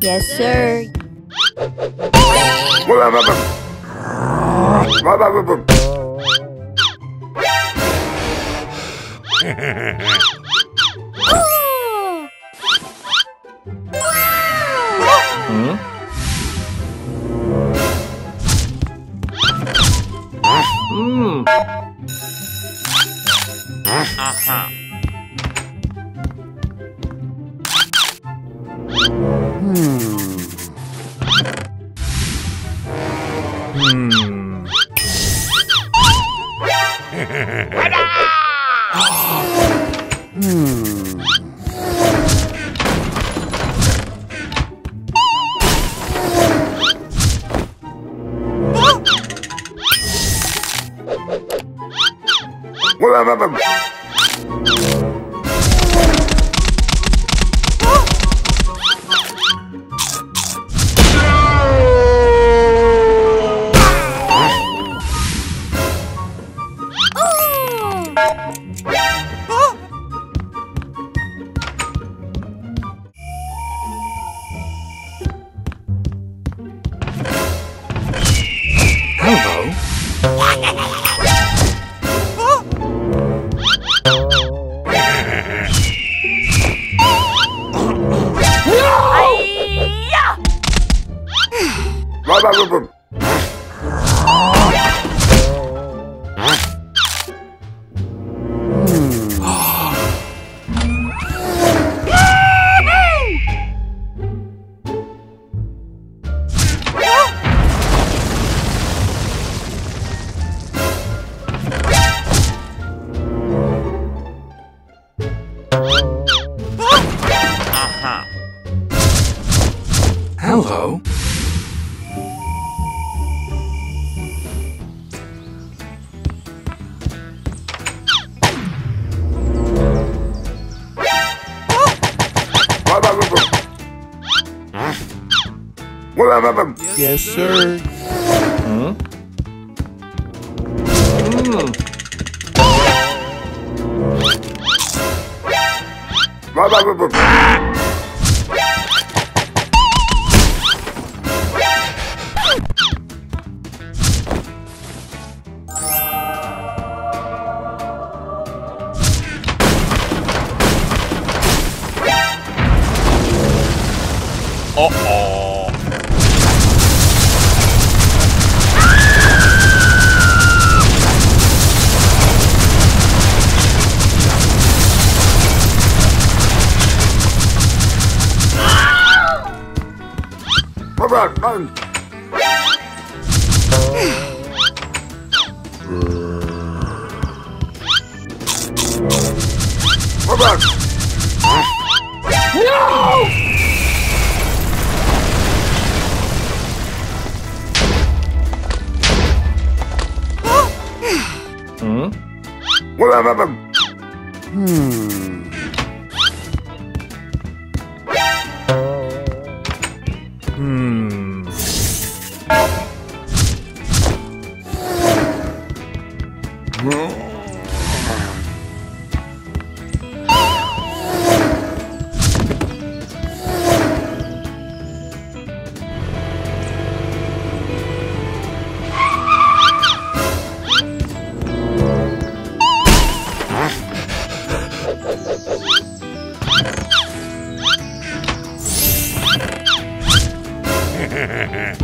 Yes, sir. Hola, Bye bye. bye, bye. Yes, sir. Hmm? Hmm. Hmm. Hello.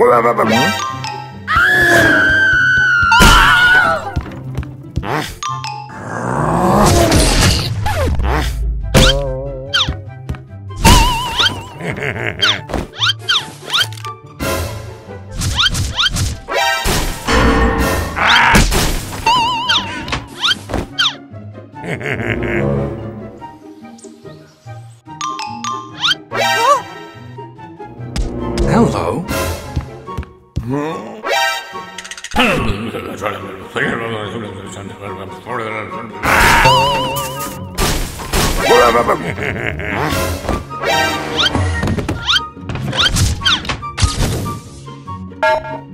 Hum? Hello.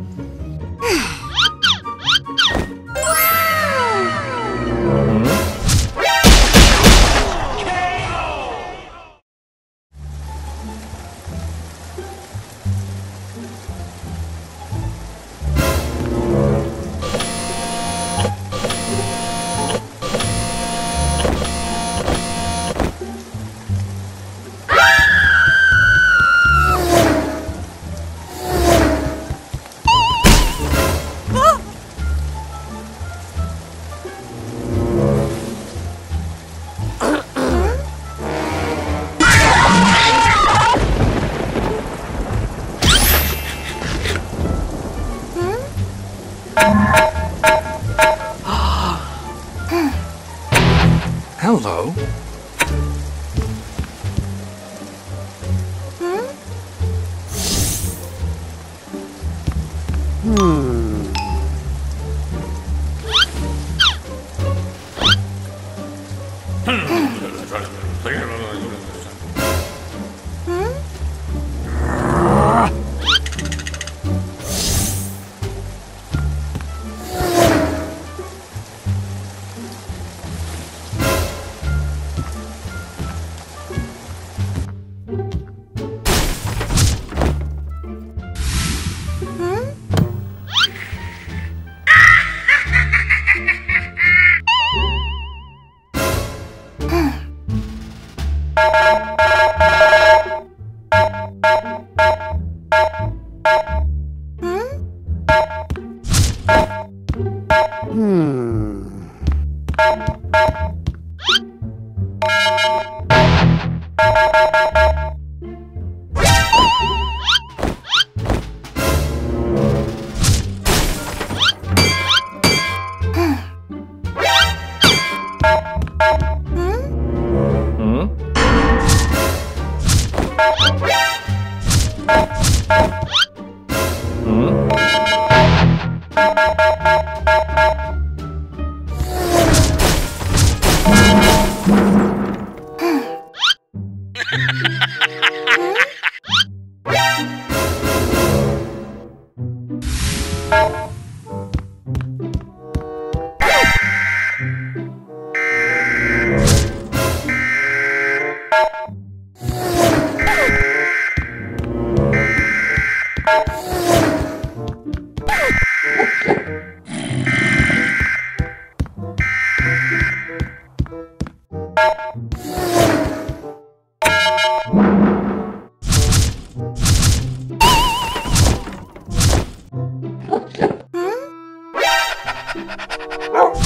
Oh!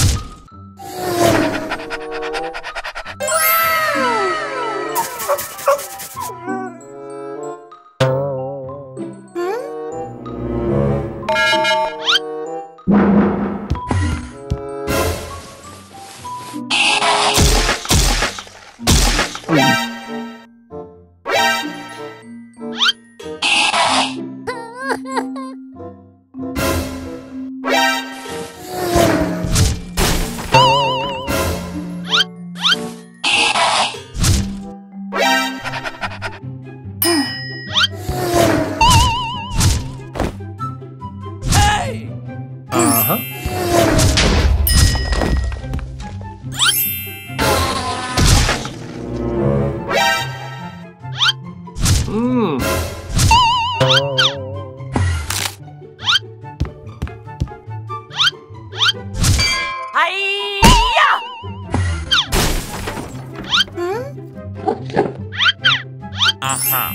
Uh-huh. 哎呀！嗯？啊哈！